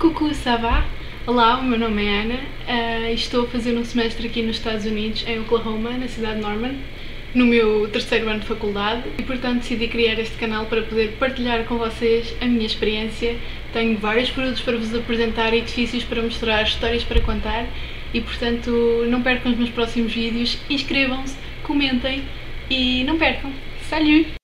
Coucou, Sabá. Olá, o meu nome é Ana uh, estou a fazer um semestre aqui nos Estados Unidos, em Oklahoma, na cidade de Norman, no meu terceiro ano de faculdade e portanto decidi criar este canal para poder partilhar com vocês a minha experiência. Tenho vários produtos para vos apresentar, edifícios para mostrar, histórias para contar e portanto não percam os meus próximos vídeos, inscrevam-se, comentem e não percam. Salut!